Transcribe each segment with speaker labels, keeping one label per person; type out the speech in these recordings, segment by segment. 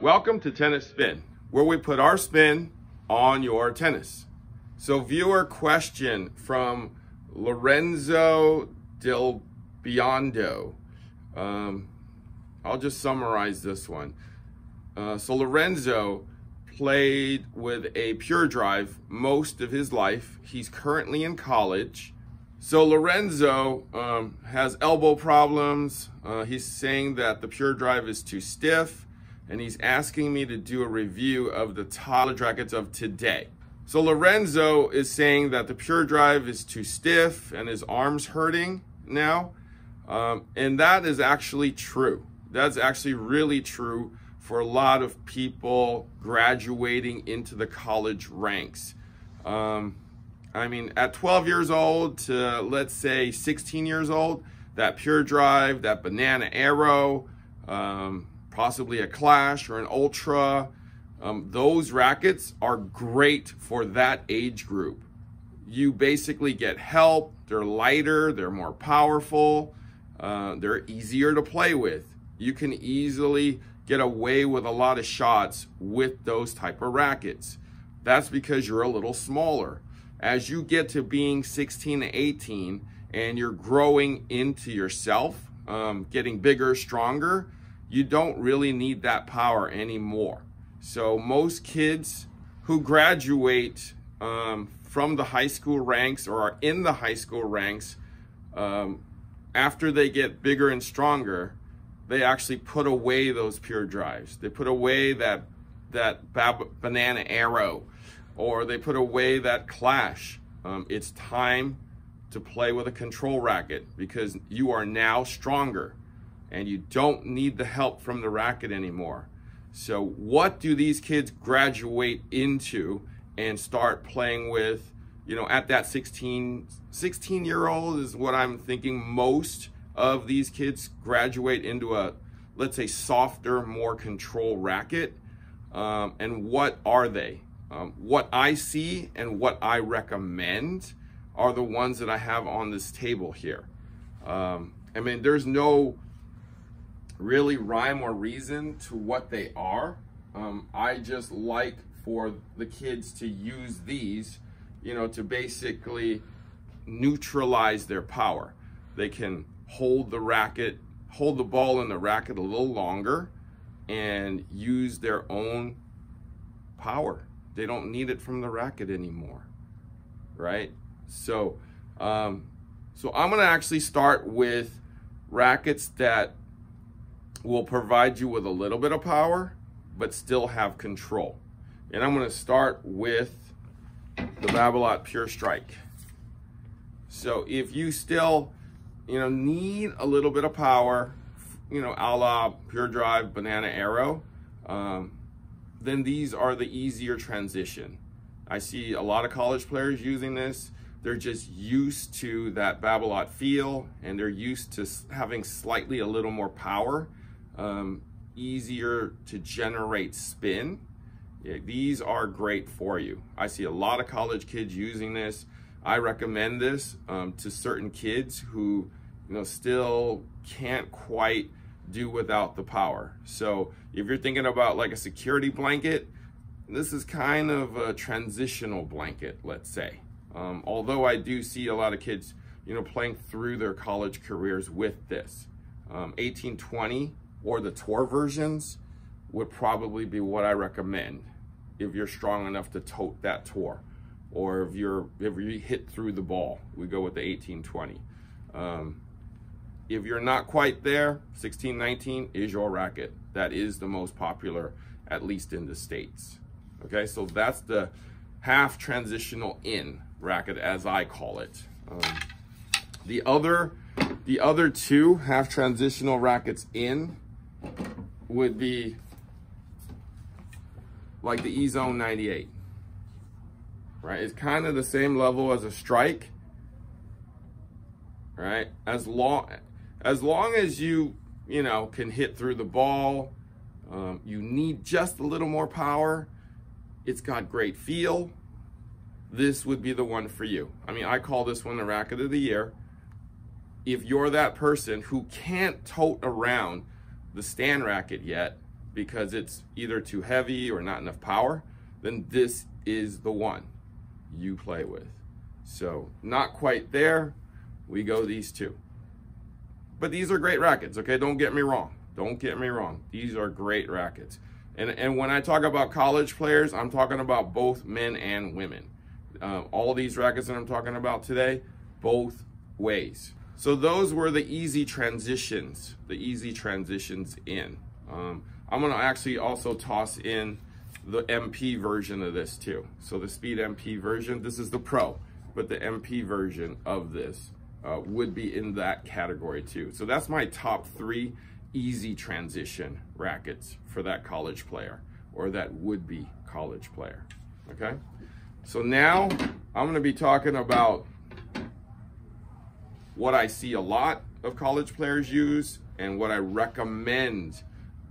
Speaker 1: Welcome to Tennis Spin, where we put our spin on your tennis. So, viewer question from Lorenzo Del Biondo. Um, I'll just summarize this one. Uh, so, Lorenzo played with a pure drive most of his life. He's currently in college. So Lorenzo um, has elbow problems. Uh, he's saying that the pure drive is too stiff and he's asking me to do a review of the college rackets of today. So Lorenzo is saying that the pure drive is too stiff and his arm's hurting now. Um, and that is actually true. That's actually really true for a lot of people graduating into the college ranks. Um, I mean, at 12 years old to let's say 16 years old, that Pure Drive, that Banana Aero, um, possibly a Clash or an Ultra, um, those rackets are great for that age group. You basically get help, they're lighter, they're more powerful, uh, they're easier to play with. You can easily get away with a lot of shots with those type of rackets. That's because you're a little smaller. As you get to being 16 to 18 and you're growing into yourself, um, getting bigger, stronger, you don't really need that power anymore. So most kids who graduate um, from the high school ranks or are in the high school ranks, um, after they get bigger and stronger, they actually put away those pure drives. They put away that that banana Aero, or they put away that clash. Um, it's time to play with a control racket because you are now stronger and you don't need the help from the racket anymore. So what do these kids graduate into and start playing with, you know, at that 16, 16 year old is what I'm thinking most of these kids graduate into a, let's say, softer, more control racket. Um, and what are they? Um, what I see and what I recommend are the ones that I have on this table here. Um, I mean, there's no really rhyme or reason to what they are. Um, I just like for the kids to use these, you know, to basically neutralize their power. They can hold the racket, hold the ball in the racket a little longer and use their own power. They don't need it from the racket anymore, right? So, um, so I'm gonna actually start with rackets that will provide you with a little bit of power, but still have control. And I'm gonna start with the Babolat Pure Strike. So if you still you know, need a little bit of power, you know, a la Pure Drive Banana Aero, um, then these are the easier transition. I see a lot of college players using this. They're just used to that Babolat feel and they're used to having slightly a little more power, um, easier to generate spin. Yeah, these are great for you. I see a lot of college kids using this. I recommend this um, to certain kids who you know, still can't quite do without the power. So if you're thinking about like a security blanket, this is kind of a transitional blanket, let's say. Um, although I do see a lot of kids, you know, playing through their college careers with this. Um, 1820 or the tour versions would probably be what I recommend if you're strong enough to tote that tour or if you're if you hit through the ball we go with the 1820 um, if you're not quite there, 1619 is your racket. That is the most popular, at least in the States. Okay, so that's the half transitional in racket as I call it. Um, the other, the other two half transitional rackets in would be like the E-Zone 98, right? It's kind of the same level as a strike, right? As long, as long as you, you know, can hit through the ball, um, you need just a little more power. It's got great feel. This would be the one for you. I mean, I call this one the racket of the year. If you're that person who can't tote around the stand racket yet, because it's either too heavy or not enough power, then this is the one you play with. So not quite there, we go these two. But these are great rackets, okay? Don't get me wrong. Don't get me wrong. These are great rackets. And, and when I talk about college players, I'm talking about both men and women. Uh, all these rackets that I'm talking about today, both ways. So those were the easy transitions, the easy transitions in. Um, I'm gonna actually also toss in the MP version of this too. So the Speed MP version, this is the Pro, but the MP version of this uh, would be in that category too. So that's my top three easy transition rackets for that college player or that would-be college player, okay? So now I'm gonna be talking about what I see a lot of college players use and what I recommend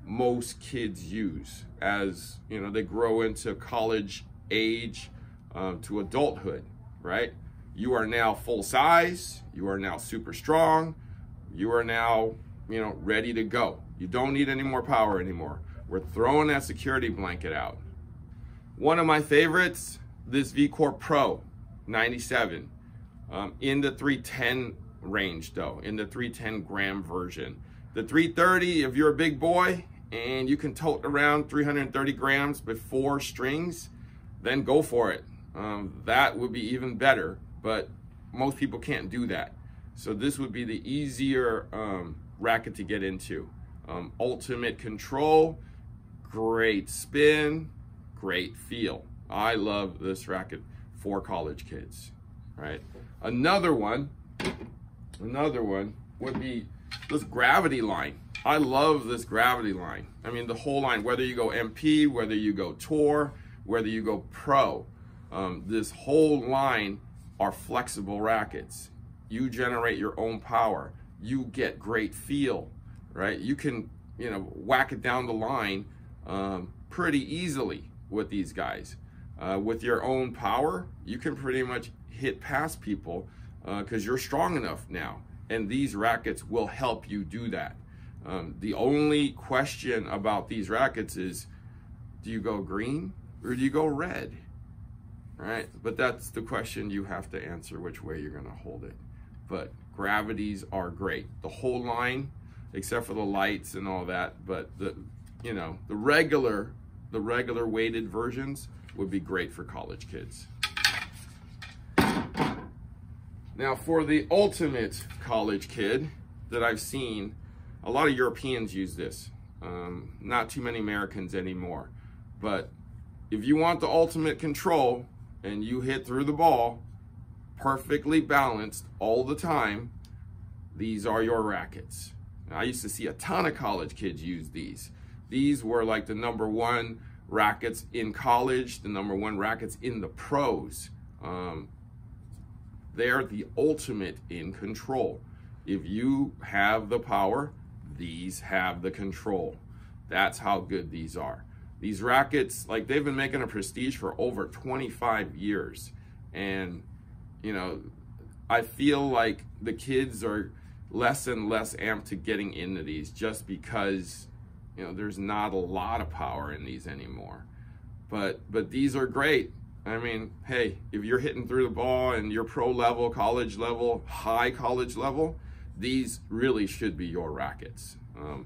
Speaker 1: most kids use as you know they grow into college age um, to adulthood right? You are now full size you are now super strong you are now you know ready to go. You don't need any more power anymore. We're throwing that security blanket out. One of my favorites this VCore Pro 97 um, in the 310 range though in the 310 gram version the 330 if you're a big boy and you can tote around 330 grams before strings, then go for it. Um, that would be even better, but most people can't do that. So this would be the easier um, racket to get into. Um, ultimate control, great spin, great feel. I love this racket for college kids, right? Another one, another one would be this gravity line. I love this gravity line. I mean, the whole line, whether you go MP, whether you go Tour, whether you go Pro, um, this whole line are flexible rackets. You generate your own power. You get great feel, right? You can, you know, whack it down the line um, pretty easily with these guys. Uh, with your own power, you can pretty much hit past people because uh, you're strong enough now. And these rackets will help you do that. Um, the only question about these rackets is, do you go green or do you go red? Right? But that's the question you have to answer which way you're gonna hold it. But gravities are great. The whole line, except for the lights and all that, but the, you know, the regular, the regular weighted versions would be great for college kids. Now for the ultimate college kid that I've seen, a lot of Europeans use this. Um, not too many Americans anymore. But if you want the ultimate control and you hit through the ball perfectly balanced all the time, these are your rackets. Now, I used to see a ton of college kids use these. These were like the number one rackets in college, the number one rackets in the pros. Um, they're the ultimate in control. If you have the power, these have the control. That's how good these are. These rackets, like they've been making a prestige for over 25 years. And, you know, I feel like the kids are less and less amped to getting into these just because, you know, there's not a lot of power in these anymore. But, but these are great. I mean, hey, if you're hitting through the ball and you're pro level, college level, high college level, these really should be your rackets. Um,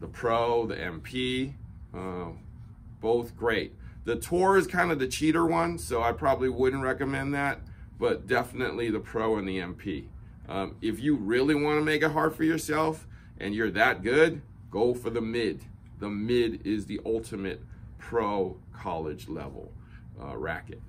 Speaker 1: the Pro, the MP, uh, both great. The Tour is kind of the cheater one, so I probably wouldn't recommend that, but definitely the Pro and the MP. Um, if you really want to make it hard for yourself and you're that good, go for the mid. The mid is the ultimate pro college level uh, racket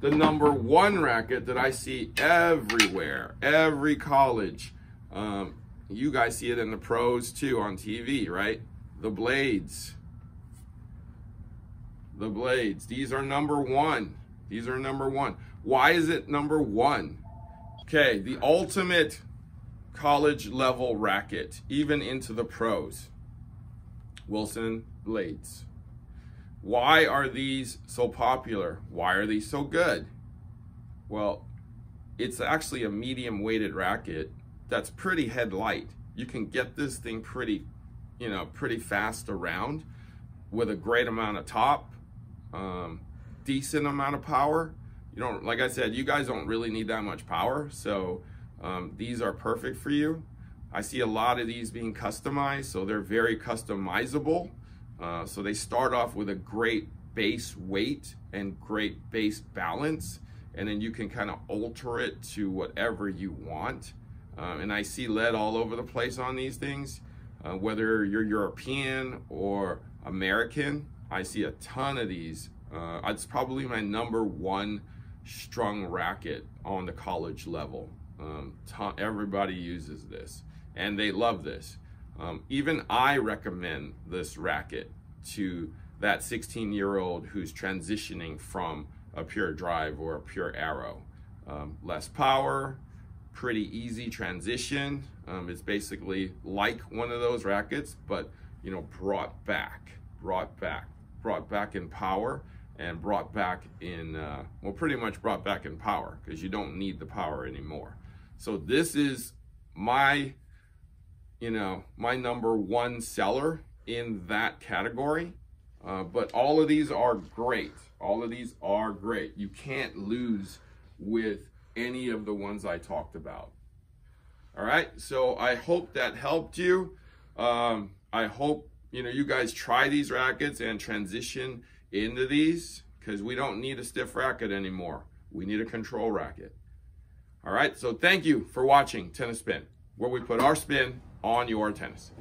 Speaker 1: the number one racket that I see everywhere, every college. Um, you guys see it in the pros too on TV, right? The blades. The blades. These are number one. These are number one. Why is it number one? Okay, the ultimate college level racket, even into the pros. Wilson blades. Why are these so popular? Why are these so good? Well, it's actually a medium weighted racket that's pretty head light. You can get this thing pretty you know, pretty fast around with a great amount of top, um, decent amount of power. You don't, like I said, you guys don't really need that much power. So um, these are perfect for you. I see a lot of these being customized, so they're very customizable. Uh, so they start off with a great base weight and great base balance, and then you can kind of alter it to whatever you want. Uh, and I see lead all over the place on these things. Uh, whether you're European or American, I see a ton of these. Uh, it's probably my number one strung racket on the college level. Um, everybody uses this and they love this. Um, even I recommend this racket to that 16 year old who's transitioning from a pure drive or a Pure Aero. Um, less power, pretty easy transition. Um, it's basically like one of those rackets, but you know, brought back, brought back, brought back in power and brought back in, uh, well, pretty much brought back in power because you don't need the power anymore. So this is my, you know, my number one seller in that category. Uh, but all of these are great. All of these are great. You can't lose with any of the ones I talked about. All right, so I hope that helped you. Um, I hope you know you guys try these rackets and transition into these because we don't need a stiff racket anymore. We need a control racket. All right, so thank you for watching Tennis Spin, where we put our spin on your tennis.